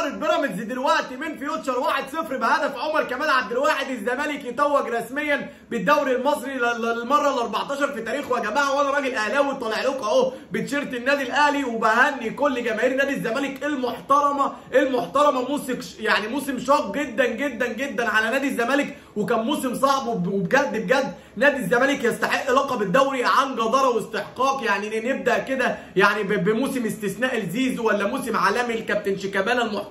خساره بيراميدز دلوقتي من فيوتشر 1-0 بهدف عمر كمال عبد الواحد الزمالك يتوج رسميا بالدوري المصري للمرة ال 14 في تاريخه يا جماعة. وأنا راجل أهلاوي طالع لكم أهو بتيشيرت النادي الأهلي وبهني كل جماهير نادي الزمالك المحترمة المحترمة. موسم يعني موسم شاق جدا جدا جدا على نادي الزمالك. وكان موسم صعب وبجد بجد نادي الزمالك يستحق لقب الدوري عن جدارة واستحقاق. يعني نبدأ كده يعني بموسم استثناء الزيزو ولا موسم عالمي الكابتن شيكابالا المحترم.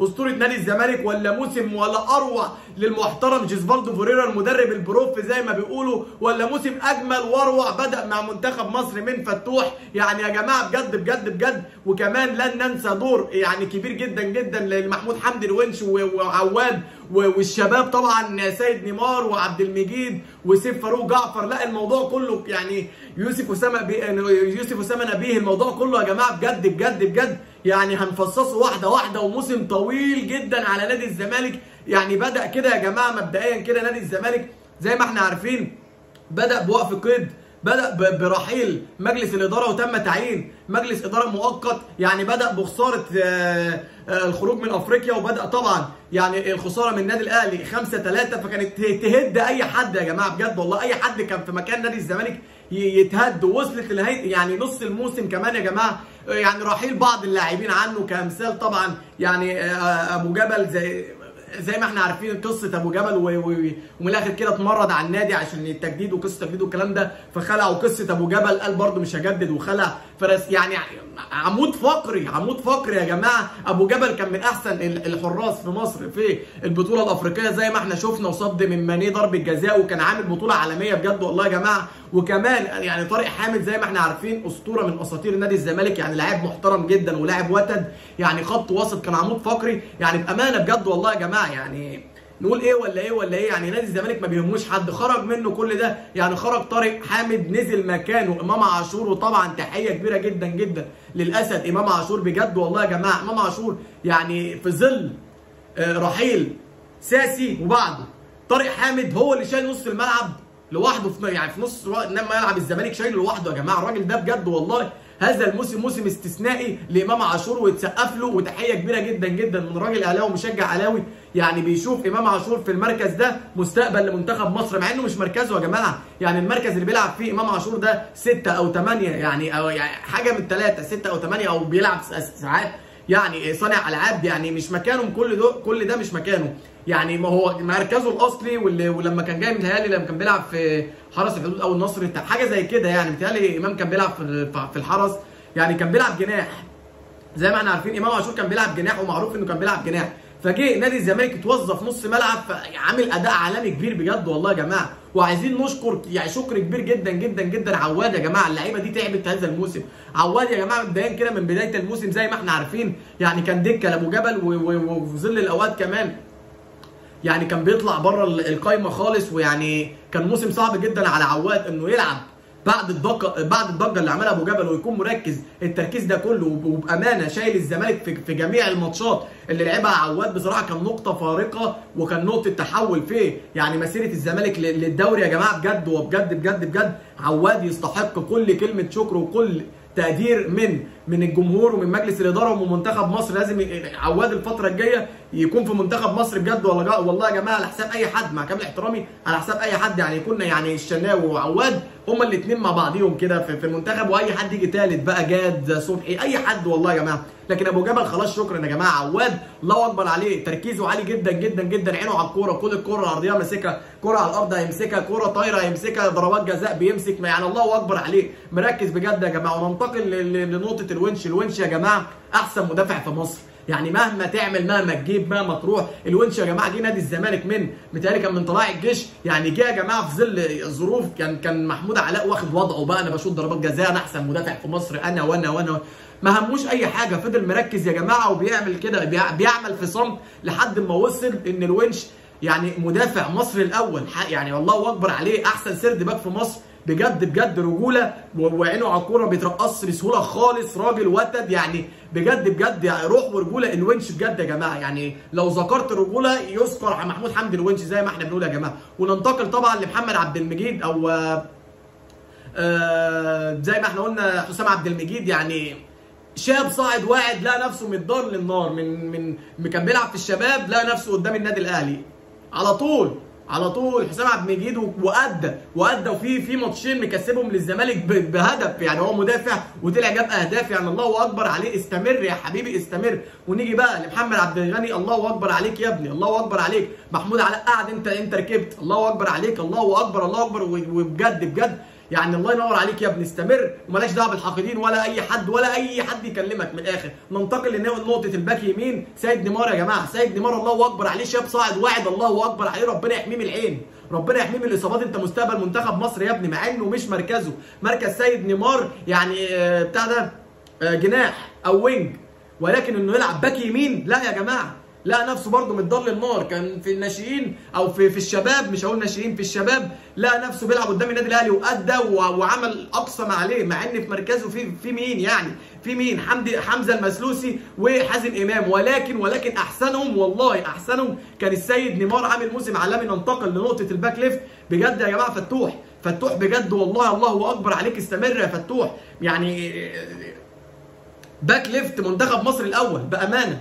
أسطورة نادي الزمالك ولا موسم ولا أروع للمحترم جيزفالدو فوريرا المدرب البروف زي ما بيقولوا ولا موسم أجمل وأروع بدأ مع منتخب مصر من فتوح. يعني يا جماعة بجد بجد بجد. وكمان لن ننسى دور يعني كبير جدا جدا لمحمود حمدي الونش وعواد والشباب طبعا سيد نيمار وعبد المجيد وسيف فاروق جعفر. لا الموضوع كله يعني يوسف أسامة يوسف أسامة نبيه. الموضوع كله يا جماعة بجد بجد بجد. يعني هنفصصه واحدة واحدة وموسم طويل جدا على نادي الزمالك. يعني بدأ كده يا جماعة مبدئيا كده نادي الزمالك زي ما إحنا عارفين بدأ بوقف قيد. بدأ برحيل مجلس الإدارة وتم تعيين مجلس إدارة مؤقت. يعني بدأ بخسارة الخروج من أفريقيا وبدأ طبعا يعني الخسارة من النادي الأهلي 5 3 فكانت تهد أي حد يا جماعة بجد والله. أي حد كان في مكان نادي الزمالك يتهد. ووصلت لنهاية يعني نص الموسم كمان يا جماعة. يعني رحيل بعض اللاعبين عنه كأمثال طبعا. يعني أبو جبل زي زي ما إحنا عارفين قصة أبو جبل ومن الآخر كده اتمرد على النادي عشان التجديد وقصة التجديد والكلام ده فخلع. وقصة أبو جبل قال برده مش هجدد وخلع. فرس يعني عمود فقري عمود فقري يا جماعة. أبو جبل كان من أحسن الحراس في مصر في البطولة الأفريقية. زي ما إحنا شفنا وصد من ماني ضربة جزاء وكان عامل بطولة عالمية بجد والله يا جماعة. وكمان يعني طارق حامد زي ما إحنا عارفين أسطورة من أساطير نادي الزمالك يعني لاعب محترم جدا ولاعب وتد يعني خط وسط كان عمود فقري. يعني بأمانة بجد والله يا جماعة. يعني نقول إيه ولا إيه ولا إيه؟ يعني نادي الزمالك ما بيهموش حد. خرج منه كل ده. يعني خرج طارق حامد نزل مكانه. إمام عاشور وطبعا تحية كبيرة جدا جدا للأسد. إمام عاشور بجد والله يا جماعة. إمام عاشور يعني في ظل رحيل ساسي وبعده. طارق حامد هو اللي شايل نص الملعب لوحده في يعني في نص ملعب الزمالك شايله لوحده يا جماعة. الراجل ده بجد والله هذا الموسم موسم استثنائي لإمام عاشور ويتسقف له. وتحية كبيرة جدا جدا من راجل أهلاوي ومشجع أهلاوي. يعني بيشوف إمام عاشور في المركز ده مستقبل لمنتخب مصر مع إنه مش مركزه يا جماعة. يعني المركز اللي بيلعب فيه إمام عاشور ده ستة أو ثمانية يعني أو يعني حاجة من ثلاثة ستة أو ثمانية أو بيلعب ساعات. يعني صانع ألعاب يعني مش مكانه كل ده كل ده مش مكانه. يعني ما هو مركزه الاصلي واللي ولما كان جاي متهيألي لما كان بيلعب في حرس الحدود أو النصر حاجة زي كده يعني. متهيألي امام كان بيلعب في الحرس. يعني كان بيلعب جناح. زي ما إحنا عارفين امام عاشور كان بيلعب جناح ومعروف انه كان بيلعب جناح. فجه نادي الزمالك اتوظف نص ملعب عامل اداء عالمي كبير بجد والله يا جماعة. وعايزين نشكر يعني شكر كبير جدا جدا جدا عواد يا جماعة. اللعيبة دي تعبت هذا الموسم. عواد يا جماعة مبدئيا كده من بداية الموسم زي ما إحنا عارفين. يعني كان دكة لأبو جبل وفي ظل الأوقات كمان. يعني كان بيطلع بره القايمة خالص ويعني كان موسم صعب جدا على عواد إنه يلعب بعد الضجة بعد الضجة اللي عملها أبو جبل ويكون مركز. التركيز ده كله وبأمانة شايل الزمالك في, في جميع الماتشات اللي لعبها عواد. بصراحة كان نقطة فارقة وكان نقطة تحول في يعني مسيرة الزمالك للدوري يا جماعة بجد وبجد بجد بجد. عواد يستحق كل كلمة شكر وكل تقدير من من الجمهور ومن مجلس الإدارة ومن منتخب مصر. لازم عواد الفترة الجاية يكون في منتخب مصر بجد والله والله يا جماعة على حساب أي حد مع كامل احترامي على حساب أي حد يعني يكون يعني الشناوي وعواد هما الاثنين مع بعضيهم كده في, في المنتخب. وأي حد يجي ثالث بقى جاد صبحي أي حد والله يا جماعة. لكن أبو جبل خلاص شكرا يا جماعة. عواد الله أكبر عليه تركيزه عالي جدا جدا جدا. عينه على الكورة كل الكورة الارضيه ماسكها. كورة على الأرض هيمسكها كورة طايرة هيمسكها ضربات جزاء بيمسك. يعني الله أكبر عليه. مركز بجد يا جماعة. وننتقل لنقطة الونش الونش يا جماعة أحسن مدافع في مصر. يعني مهما تعمل مهما تجيب مهما تروح الونش يا جماعة جه نادي الزمالك من متهيألي كان من طلائع الجيش. يعني جه يا جماعة في ظل الظروف كان كان محمود علاء واخد وضعه بقى. أنا بشوط ضربات جزاء أنا أحسن مدافع في مصر. أنا وأنا وأنا ما هموش أي حاجة. فضل مركز يا جماعة وبيعمل كده بيعمل في صمت لحد ما وصل إن الونش يعني مدافع مصر الأول. يعني والله أكبر عليه. أحسن third back في مصر. بجد بجد رجولة. وعينه على الكورة ما بيترقصش بسهولة خالص. راجل وتد يعني بجد بجد يعني روح ورجولة. الونش بجد يا جماعة. يعني لو ذكرت الرجوله يذكر محمود حمدي الونش زي ما إحنا بنقول يا جماعة. وننتقل طبعا لمحمد عبد المجيد أو آه زي ما إحنا قلنا حسام عبد المجيد يعني شاب صاعد واعد لقى نفسه متضار للنار. من من كان بيلعب في الشباب لقى نفسه قدام النادي الأهلي. على طول على طول. حسام عبد المجيد وأدى وأدى وفي في ماتشين مكسبهم للزمالك بهدف. يعني هو مدافع وطلع جاب أهداف. يعني الله أكبر عليه. استمر يا حبيبي استمر. ونيجي بقى لمحمد عبد الغني. الله أكبر عليك يا ابني. الله أكبر عليك. محمود علاء قاعد انت انت ركبت. الله أكبر عليك. الله أكبر الله أكبر. وبجد بجد. يعني الله ينور عليك يا ابني استمر. ومالكش دعوة بالحاقدين ولا أي حد ولا أي حد يكلمك من الآخر. ننتقل لنقطة ال back يمين. سيد نيمار يا جماعة سيد نيمار الله أكبر عليه شاب صاعد واعد الله أكبر عليه. ربنا يحميه من العين. ربنا يحميه من الإصابات. أنت مستقبل منتخب مصر يا ابني مع إنه مش مركزه. مركز سيد نيمار يعني بتاع ده جناح أو wing ولكن إنه يلعب back يمين. لا يا جماعة. لقى نفسه برضه متضل النار كان في الناشئين أو في في الشباب مش هقول ناشئين في الشباب لقى نفسه بيلعب قدام النادي الأهلي وأدى وعمل أقصى ما عليه مع إن في مركزه في في مين يعني؟ في مين؟ حمدي حمزة المثلوثي وحازم إمام. ولكن ولكن أحسنهم والله أحسنهم. كان السيد نيمار عامل موسم عالمي ننتقل لنقطة ال back left. بجد يا جماعة فتوح. فتوح بجد والله الله أكبر عليك استمر يا فتوح. يعني back left منتخب مصر الأول بأمانة.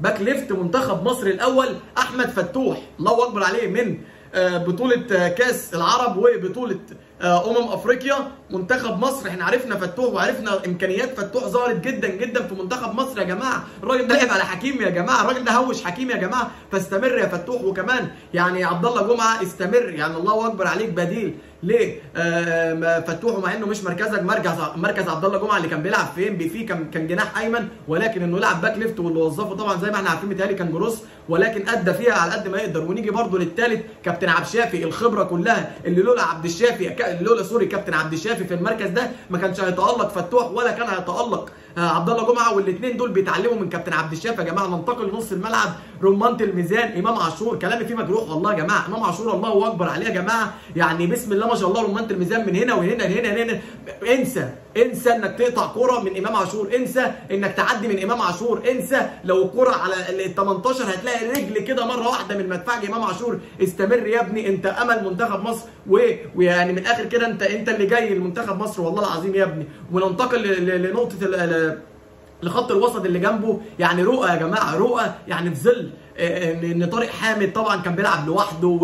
back left منتخب مصر الأول أحمد فتوح. الله أكبر عليه من بطولة كأس العرب وبطولة أمم أفريقيا منتخب مصر إحنا عرفنا فتوح وعرفنا إمكانيات فتوح ظهرت جدا جدا في منتخب مصر يا جماعة. الراجل ده لعب على حكيمي يا جماعة الراجل ده هوش حكيمي يا جماعة. فاستمر يا فتوح وكمان يعني عبد الله جمعة استمر يعني الله أكبر عليك بديل. ليه؟ آه فتوح ومع إنه مش مركزك مركز مركز عبد الله جمعة اللي كان بيلعب في إنبي فيه كان كان جناح أيمن ولكن إنه يلعب back left واللي وظفه. طبعا زي ما إحنا عارفين متهيألي كان جروس ولكن أدى فيها على قد ما يقدر. ونيجي برده للثالث كابتن عبد الشافي الخبرة كلها اللي لولا عبد الشافي اللي لولا sorry كابتن عبد الشافي في المركز ده ما كانش هيتألق فتوح ولا كان هيتألق عبد الله جمعة والاثنين دول بيتعلموا من كابتن عبد الشافي يا جماعة. ننتقل لنص الملعب رمانة الميزان إمام عاشور. كلامي فيه مجروح والله يا جماعة. إمام عاشور الله أكبر عليه يا جماعة. يعني بسم الله ما شاء الله رمانة الميزان من هنا وهنا لهنا لهنا انسى. انسى انك تقطع كرة من إمام عاشور. انسى انك تعدي من إمام عاشور. انسى لو الكرة على ال 18 هتلاقي رجل كده مرة واحدة من مدفعج إمام عاشور. استمر يا ابني أنت أمل منتخب مصر. ويعني من الآخر كده أنت أنت اللي جاي لمنتخب مصر. والله العظيم يا ابني. وننتقل لنقطة لخط الوسط اللي جنبه. يعني رؤى يا جماعة رؤى يعني في ظل إن طارق حامد طبعا كان بيلعب لوحده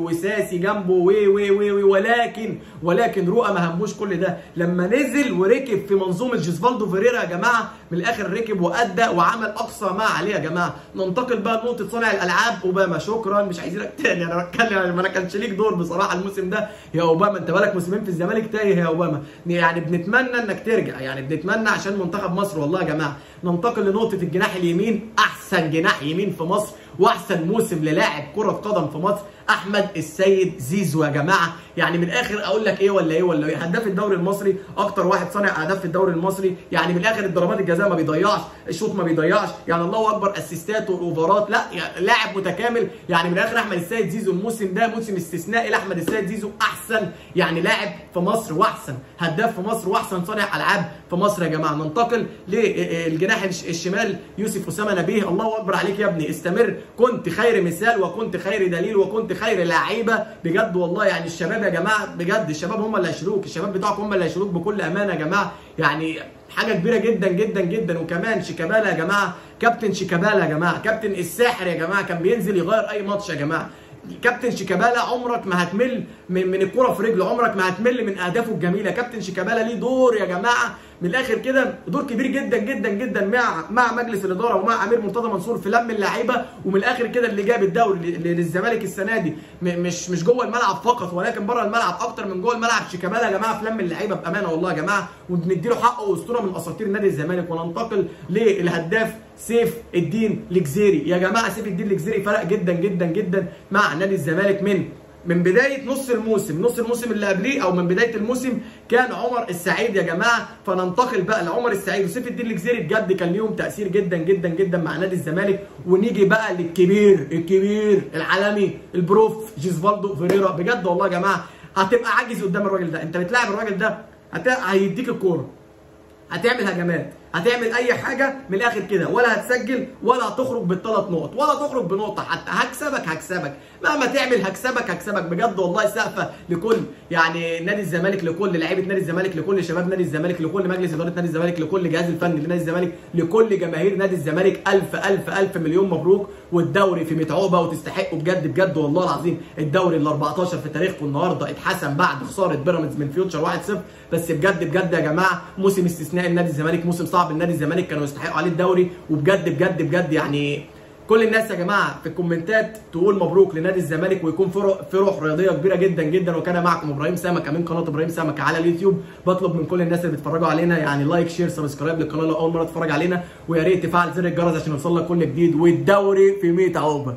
وساسي جنبه و و و ولكن ولكن رؤى ما هموش كل ده. لما نزل وركب في منظومة جيسفالدو فيريرا يا جماعة من الآخر ركب وأدى وعمل أقصى ما عليه يا جماعة. ننتقل بقى لنقطة صانع الألعاب. أوباما شكرا. مش عايزينك تاني أنا بتكلم ما أنا كانش ليك دور بصراحة الموسم ده. يا أوباما أنت بالك موسمين في الزمالك تايه يا أوباما؟ يعني بنتمنى إنك ترجع يعني بنتمنى عشان منتخب مصر والله يا جماعة. ننتقل لنقطة الجناح اليمين أحسن جناح يمين في مصر. واحسن موسم للاعب كرة قدم في مصر أحمد السيد زيزو يا جماعة. يعني من الآخر أقول لك إيه ولا إيه ولا إيه؟ هداف الدوري المصري أكتر واحد صانع أهداف في الدوري المصري. يعني من الآخر الضربات الجزاء ما بيضيعش الشوط ما بيضيعش. يعني الله أكبر أسيستات والاوفرات لا يعني لاعب متكامل. يعني من الآخر أحمد السيد زيزو الموسم ده موسم استثنائي لأحمد السيد زيزو أحسن. يعني لاعب في مصر وأحسن هداف في مصر وأحسن صانع ألعاب في مصر يا جماعة. ننتقل للجناح الشمال يوسف أسامة نبيه. الله أكبر عليك يا ابني. استمر. كنت خير مثال وكنت خير دليل وكنت خير لعيبة. بجد والله يعني الشباب يا جماعة بجد الشباب هم اللي هيشيلوك الشباب بتوعك هم اللي هيشيلوك بكل أمانة يا جماعة. يعني حاجة كبيرة جدا جدا جدا. وكمان شيكابالا يا جماعة كابتن شيكابالا يا جماعة كابتن الساحر يا جماعة كان بينزل يغير أي ماتش يا جماعة. كابتن شيكابالا عمرك ما هتمل من الكرة في رجله عمرك ما هتمل من أهدافه الجميلة. كابتن شيكابالا ليه دور يا جماعة. من الآخر كده دور كبير جدا جدا جدا مع مع مجلس الاداره ومع امير مرتضى منصور في لم اللعيبه ومن الآخر كده اللي جاب الدوري للزمالك السنة دي. مش مش جوه الملعب فقط ولكن بره الملعب أكتر من جوه الملعب. شيكابالا يا جماعة في لم اللعيبة بأمانة والله يا جماعة وبندي له حقه وأسطورة من أساطير نادي الزمالك. وننتقل للهداف سيف الدين الجزيري يا جماعة سيف الدين الجزيري فرق جدا جدا جدا مع نادي الزمالك من من بداية نص الموسم نص الموسم اللي قبليه أو من بداية الموسم كان عمر السعيد يا جماعة. فننتقل بقى لعمر السعيد وسيف الدين الجزيري. بجد كان ليهم تأثير جدا جدا جدا مع نادي الزمالك. ونيجي بقى للكبير الكبير العالمي ال prof جيسفالدو فيريرا. بجد والله يا جماعة هتبقى عاجز قدام الراجل ده. أنت بتلاعب الراجل ده. هيديك الكورة. هتعمل هجمات. هتعمل أي حاجة من الآخر كده ولا هتسجل ولا هتخرج بالثلاث نقط ولا تخرج بنقطة حتى هكسبك هكسبك. مهما تعمل هكسبك هكسبك. بجد والله سقفة لكل يعني نادي الزمالك لكل لعيبة نادي الزمالك لكل شباب نادي الزمالك لكل مجلس إدارة نادي الزمالك لكل جهاز الفني لنادي الزمالك لكل جماهير نادي الزمالك. ألف ألف ألف مليون مبروك. والدوري في متعوبة وتستحقوا بجد بجد والله العظيم. الدوري ال 14 في تاريخكم النهارده اتحسم بعد خسارة بيراميدز من فيوتشر 1-0 بس بجد بجد يا جماعة موسم استثنائي لنادي الزمالك موسم صعب لنادي الزمالك كانوا يستحقوا عليه الدوري. وبجد بجد بجد يعني كل الناس يا جماعة في الكومنتات تقول مبروك لنادي الزمالك ويكون في روح رياضية كبيرة جدا جدا. وكان معكم إبراهيم سمكة من قناة إبراهيم سمكة على اليوتيوب. بطلب من كل الناس اللي بيتفرجوا علينا يعني like share subscribe للقناة لو أول مرة تتفرج علينا. ويا ريت تفعل زر الجرس عشان يوصل لك كل جديد والدوري في 100 عقبه